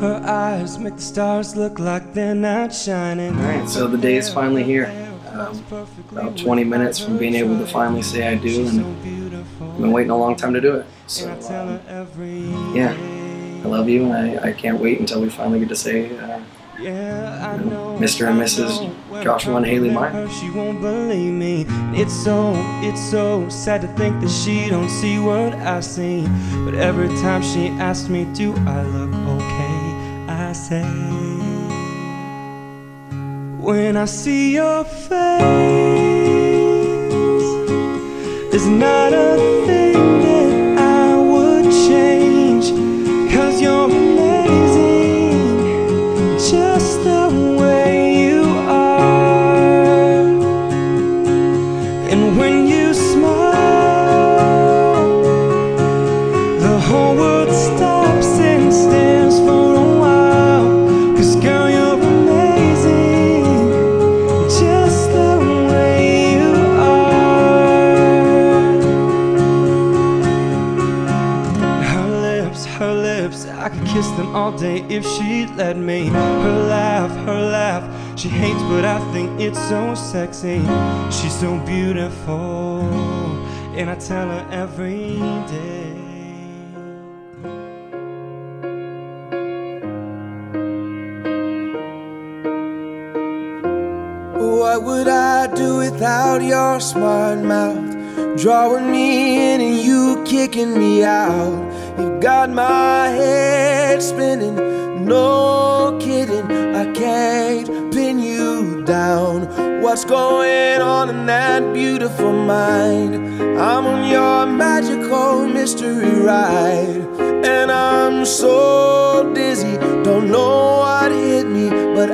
Her eyes, make the stars look like they're not shining. All right, so the day is finally here. Um, about 20 minutes from being able to finally say I do, and I've been waiting a long time to do it. So, um, yeah, I love you, and I, I can't wait until we finally get to say uh, Mr. and Mrs. Joshua and Hayley Meyer. She won't believe me. It's so, it's so sad to think that she don't see what I see. But every time she asks me, do I look okay? Say, when I see your face, there's not a if she'd let me. Her laugh, her laugh, she hates, but I think it's so sexy. She's so beautiful, and I tell her every day. What would I do without your smart mouth? Drawing me in and you kicking me out. You got my head spinning, no kidding. I can't pin you down. What's going on in that beautiful mind? I'm on your magical mystery ride, and I'm so dizzy. Don't know what hit me, but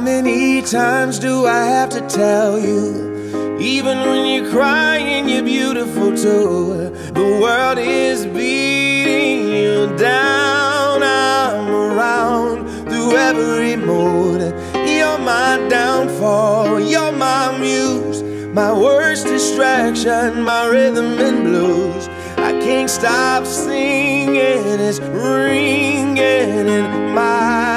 many times do I have to tell you? Even when you're crying, you're beautiful too. The world is beating you down. I'm around through every mood. You're my downfall. You're my muse. My worst distraction, my rhythm and blues. I can't stop singing. It's ringing in my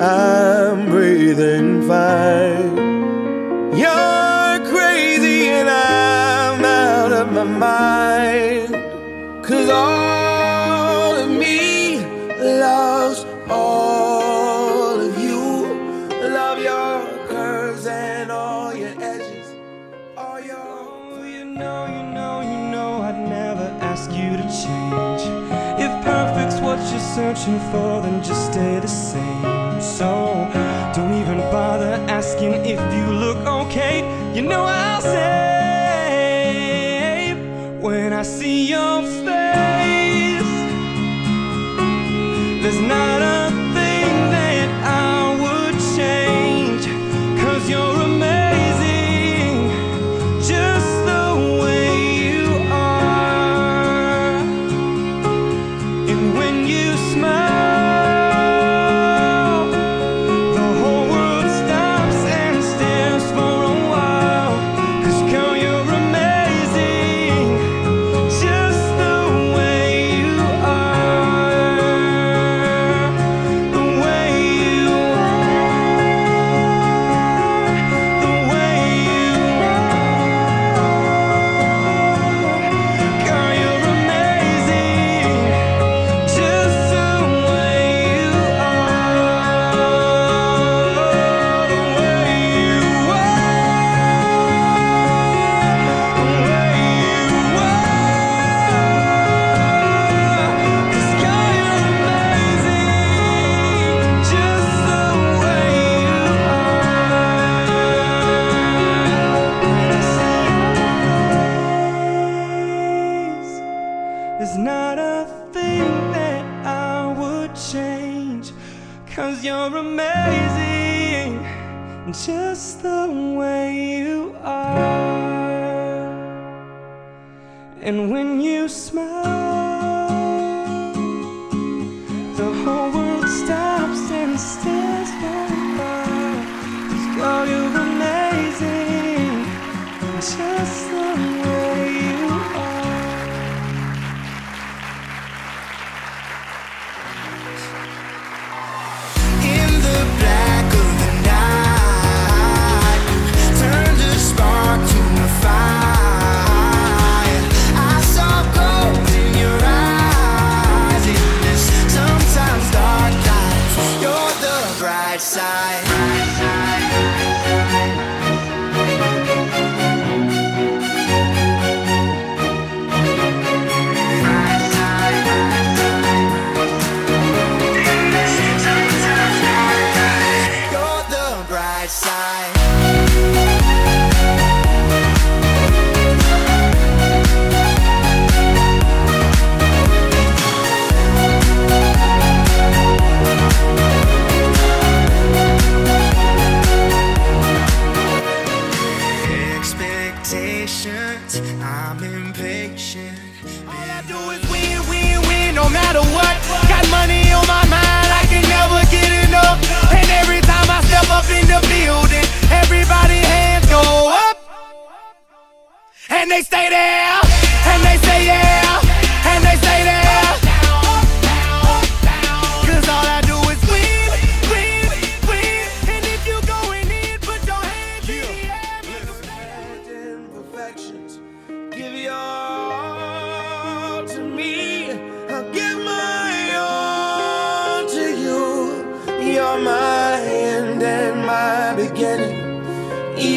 I'm breathing fine. You're crazy and I'm out of my mind. Cause all of me loves all of you. Love your curves and all your edges. All your Oh, you know, you know, you know I'd never ask you to change. If perfect's what you're searching for, then just stay the same. Asking if you look okay. You know I'll say when I see your face, there's not a There's not a thing that I would change Cause you're amazing Just the way you are. And when you smile The whole world stops and stares.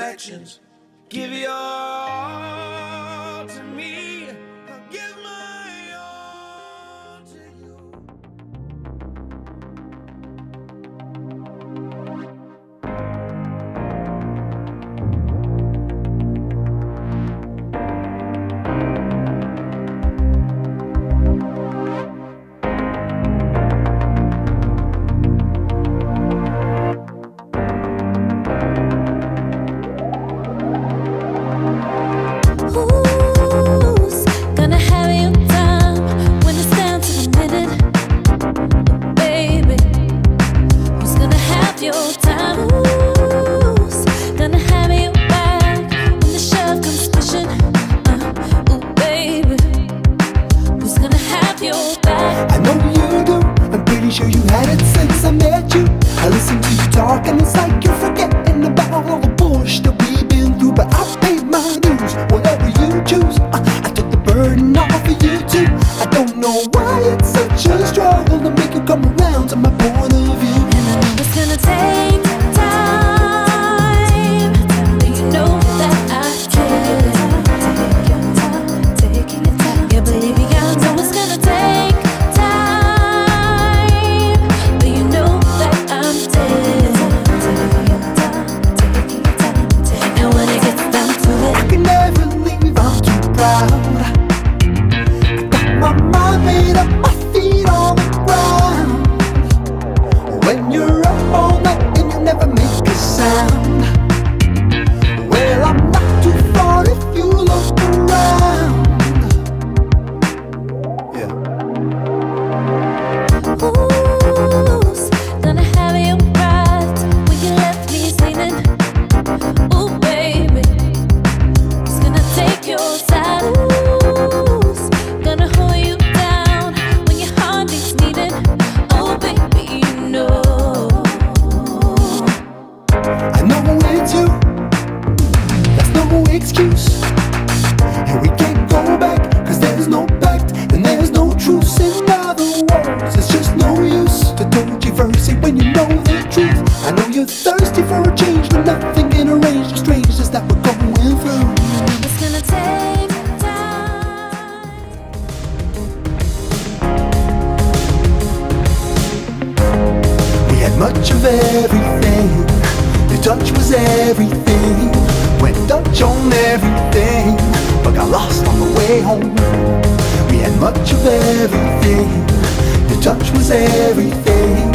imperfections. Give your touch was everything. Went Dutch on everything, but got lost on the way home. We had much of everything. Your touch was everything.